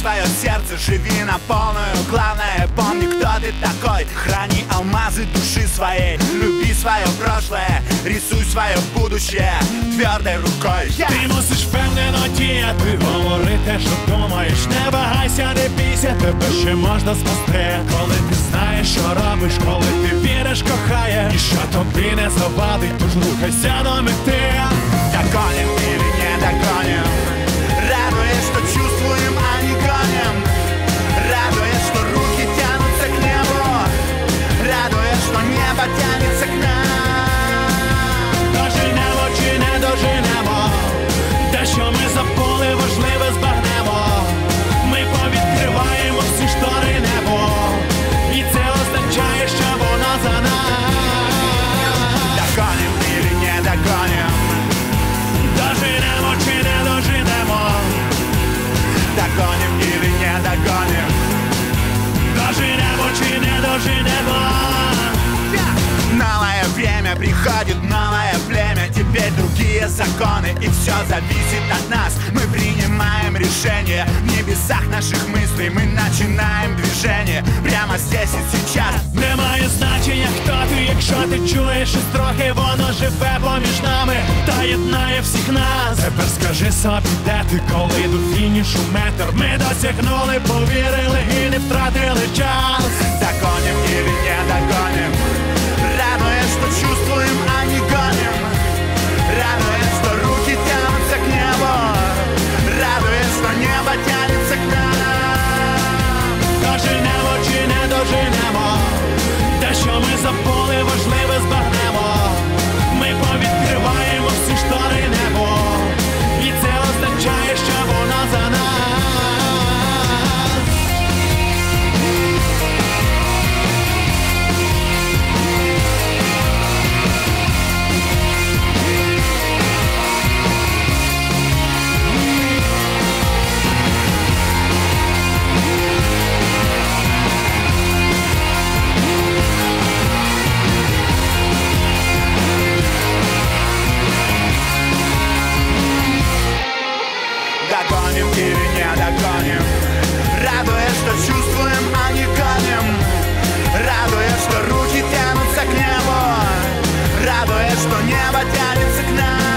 свое сердце, живи на полную. Главное, помни, кто ты такой. Храни алмазы души своей. Люби свое прошлое, рисуй свое будущее Твердой рукой. Я Ти мусиш впевнено діяти, говорити, що думаєш, не вагайся, не бійся, тебе ще можна спасти. Коли ти знаєш, що робиш, коли ти віриш, кохає, і що тобі не завадить, тож рухайся до мети. приходит, новое племя Теперь другие законы и все зависит от нас Мы принимаем решение В небесах наших мыслей мы начинаем движение Прямо здесь и сейчас Немає значення, хто ти, якщо ти чуєш, що трохи воно живе поміж нами та єднає всіх нас. Тепер скажи собі, де ти, коли до фінішу метр ми досягнули, повірили і доженемо чи не доженемо, те, що ми забули, важливе збагнемо. что небо тянется к нам.